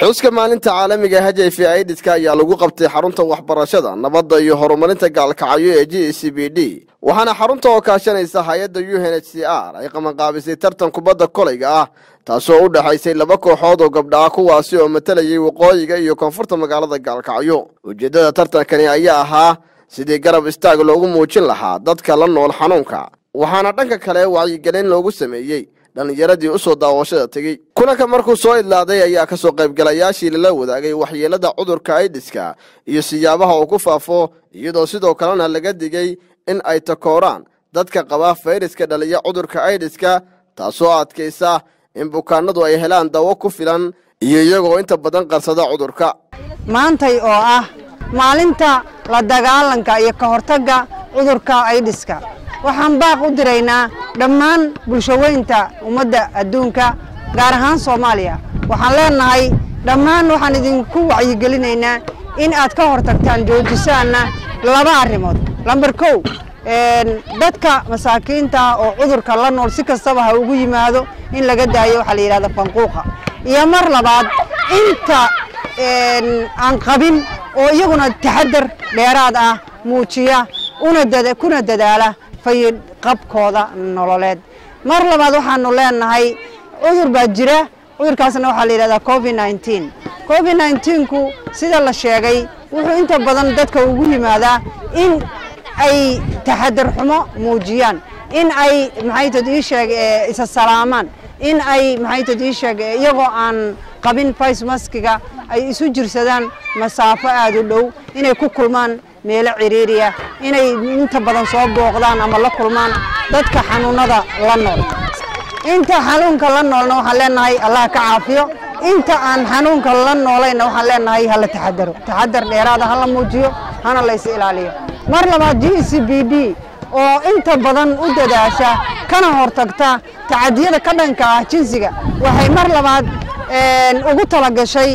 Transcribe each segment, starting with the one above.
xuska maalinta caalamiga h v idska ayaa lagu qabtay xarunta waxbarashada nabadda iyo horumarinta gaalkacyo ee g c b d. Waxaana xarunta oo kaashanaysa hay'adda u n h c r ay qabanqaabisay tartan kubadda kolayga ah taasoo u dhexaysay laba kooxood oo gabdha ah kuwaasi oo matalayay waqooyiga iyo koonfurta magaalada gaalkacyo ujeeddada tartankani ayaa ahaa sidii garab istaag loogu muujin lahaa dadka la nool xanuunka waxaana dhanka kale wacyigelin loogu sameeyey dhallinyaradii u daawashada tegey. Kulanka markuu soo idlaaday ayaa ka soo qaybgalayaashii lala wadaagay waxyeelada cudurka aidiska iyo siyaabaha uu ku faafo iyadoo sidoo kalena laga digay in ay takooraan dadka qaba fayraska dhaliya cudurka aidiska taasoo adkaysa in bukaanadu ay helaan dawo ku filan iyo iyagoo inta badan qarsada cudurka. Maantay oo ah maalinta la dagaalanka iyo ka hortagga cudurka aidiska waxaan baaq u diraynaa dhammaan bulshaweynta ummadda adduunka gaar ahaan soomaaliya. Waxaan leenahay dhammaan waxaan idinku wacyigelinaynaa in aad ka hortagtaan joojisaanna laba arrimood. Lamber kow dadka masaakiinta oo cudurka la nool si kastaba ha ugu yimaado in laga daayo waxaa la yidhahda fanquuqa. Iyo mar labaad inta aan qabin oo iyaguna taxadar dheeraad ah muujiya kuna dadaala fayidqabkooda nololeed. Mar labaad waxaanu leenahay cudur baa jira. Cudurkaasna waxaa la yidhahdaa covid nneteen covid nneteenku sida la sheegay wuxuu inta badan dadka ugu yimaadaa in ay taxadar xumo muujiyaan in ay maxaytad ii sheeg isa salaamaan in ay maxaytad ii sheeg iyagoo aan qabin face maskiga ay isu jirsadaan masaafo aada u dhow inay ku kulmaan meelo ciriiriya inay inta badan soo booqdaan ama la kulmaan dadka xanuunada la nool. Inta xanuunka la noolna waxaan leenahay allah ka caafiyo. Inta aan xanuunka la noolayna waxaan leenahay hala taxadaro taxadar dheeraada hala muujiyo hana la is ilaaliyo. Mar labaad g c b d oo inta badan u dadaasha kana hortagta tacadiyada ka dhanka ah jinsiga waxay mar labaad ugu talagashay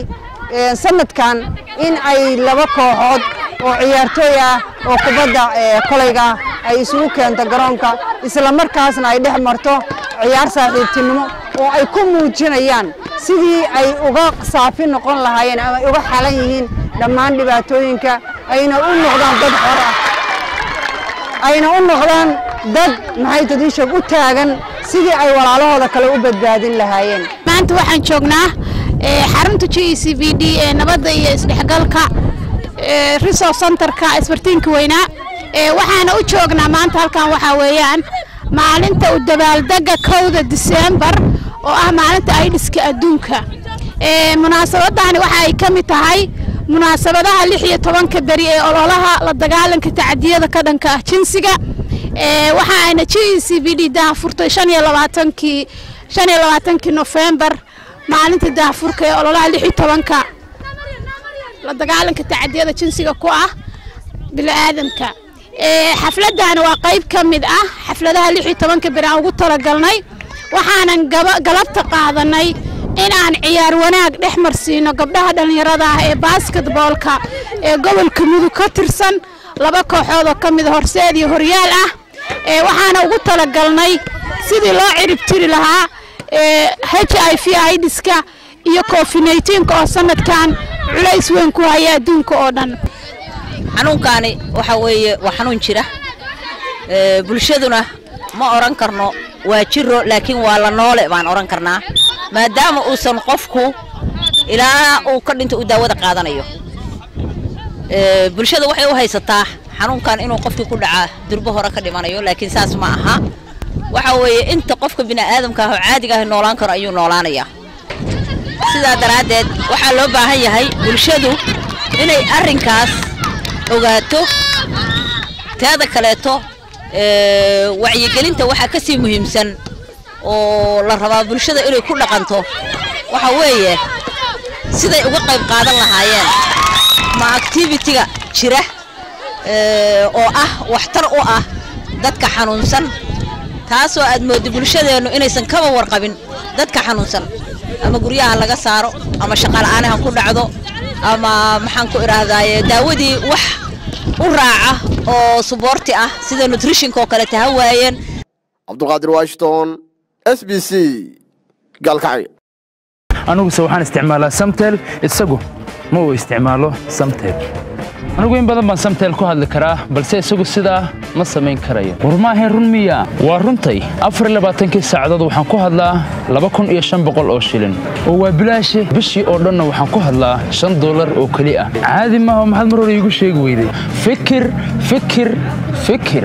sanadkan in ay laba kooxood oo ciyaartooy ah oo kubadda kolayga ay isugu keento garoonka. Isla markaasna ay dhex marto ciyaar saaxiibtinimo oo ay ku muujinayaan sidii ay uga saafi noqon lahaayeen ama ay uga xalan yihiin dhammaan dhibaatooyinka ayna u noqdaan dad xor ah. Ayna u noqdaan dad maxay tadiishag u taagan sidii ay walaalahooda kale u badbaadin lahaayeen. Maanta waxaan joognaa xarunta g e c b d ee nabadda iyo isdhexgalka resource centerka isbartiinka weynaa waxaana u joognaa maanta halkan waxaa weeyaan maalinta u dabaaldega kowda disembar oo ah maalinta aidiska adduunka. Munaasabadani waxa ay ka mid tahay munaasabadaha lix iyo tobanka beri ee ololaha la dagaalanka tacadiyada ka dhanka ah jinsiga. Waxa ayna g e c b d daahfurtay shan iyo labaatankii shan iyo labaatankii nofembar maalinta daahfurka ee ololaha lix iyo tobanka la dagaalanka tacadiyada jinsiga ku ah bini'aadamka xafladani waa qayb ka mid ah. Xafladaha lix iyo tobanka beri aan ugu talagalnay waxaanan galabta qaadanay in aan ciyaar wanaag dhex marsiino gabdhaha dhallinyarada ah ee basketboolka ee gobolka mudug ka tirsan laba kooxood oo ka mida horseed iyo horyaal ah. Waxaana ugu talagalnay sidii loo ciribtiri lahaa h i v idiska iyo cofinaytiinka oo sanadkan culays weyn ku haya adduunka oo dhan. Xanuunkaani waxa weeye waa xanuun jira. Bulshaduna ma odhan karno waa jiro laakiin waa la noole baan odhan karnaa. Maadaama uusan qofku ilaa uu ka dhinto uu daawada qaadanayo. Bulshada waxay u haysataa xanuunkan inuu qofkii ku dhacaa durbo hore ka dhimanayo laakiin saas ma aha. Waxa weeye inta qofka bini'aadamka ah oo caadiga ah noolaan karo ayuu noolaanayaa sidaa daraaddeed waxaa loo baahan yahay bulshadu inay arrinkaas ogaato teeda kaleeto wacyigelinta waxaa ka sii muhiimsan oo la rabaa bulshada inay ku dhaqanto. Waxa weeye siday uga qayb qaadan lahaayeen ma activitiga jira oo ah waxtar u ah dadka xanuunsan. Taasoo aad mooddo bulshadeennu inaysan kaba warqabin dadka xanuunsan ama guryaha laga saaro ama shaqaala'aanaha ku dhacdo ama maxaan ku idhaahdaaye daawadii wax u raaca oo suboorti ah sida nutritionka oo kaleeta ha waayeen. Cabdulqaadir washington s b c gaalkacyo aniguse waxaan isticmaalaa samtel isagu ma uu isticmaalo samtel anigu in badan baan samtel ku hadli karaa balse isagu sidaa ma samayn karayo. War maahayn run miya? Waa runtay. Afarlabaaatankii saacadood waxaan ku hadlaa laba kun iyo shan boqol oo shilin. Oo waa bilaashi bishii oo dhanna waxaan ku hadlaa shan dollar oo keli ah. Caadi maaha maxaad mar hore iigu sheegi weyday. Fikir fikir fikir